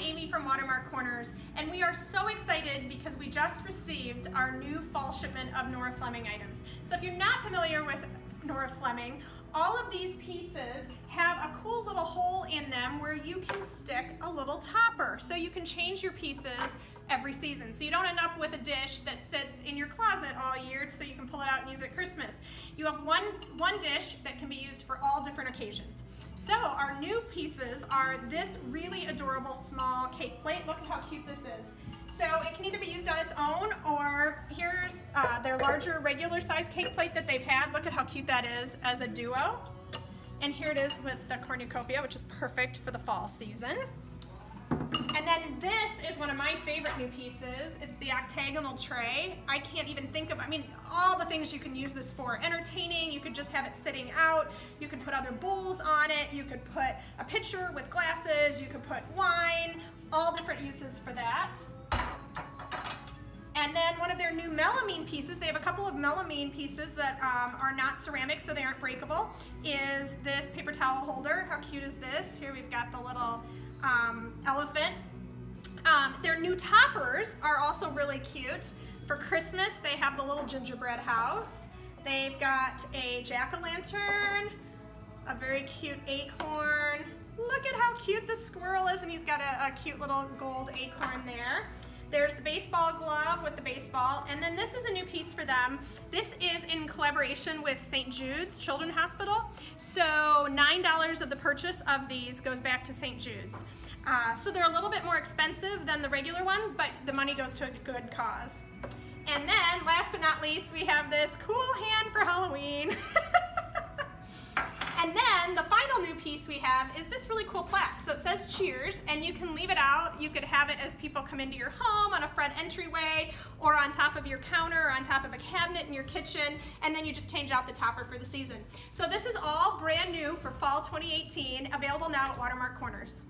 Amy from Watermark Corners, and we are so excited because we just received our new fall shipment of Nora Fleming items. So if you're not familiar with Nora Fleming, all of these pieces have a cool little hole in them where you can stick a little topper. So you can change your pieces every season. So you don't end up with a dish that sits in your closet all year so you can pull it out and use it at Christmas. You have one, one dish that can be used for all different occasions. So our new pieces are this really adorable small cake plate. Look at how cute this is. So it can either be used on its own or here's uh, their larger regular size cake plate that they've had. Look at how cute that is as a duo. And here it is with the cornucopia, which is perfect for the fall season. And then this is one of my favorite new pieces. It's the octagonal tray. I can't even think of, I mean, all the things you can use this for. Entertaining, you could just have it sitting out. You could put other bowls on it. You could put a pitcher with glasses. You could put wine, all different uses for that. And then one of their new melamine pieces, they have a couple of melamine pieces that um, are not ceramic, so they aren't breakable, is this paper towel holder. How cute is this? Here we've got the little um, elephant. New toppers are also really cute. For Christmas, they have the little gingerbread house. They've got a jack-o'-lantern, a very cute acorn. Look at how cute the squirrel is, and he's got a, a cute little gold acorn there. There's the baseball glove with the baseball, and then this is a new piece for them. This is in collaboration with St. Jude's Children's Hospital. So $9 of the purchase of these goes back to St. Jude's. Uh, so they're a little bit more expensive than the regular ones, but the money goes to a good cause. And then, last but not least, we have this cool hand for Halloween. And then the final new piece we have is this really cool plaque. So it says cheers and you can leave it out. You could have it as people come into your home on a front entryway or on top of your counter or on top of a cabinet in your kitchen and then you just change out the topper for the season. So this is all brand new for fall 2018, available now at Watermark Corners.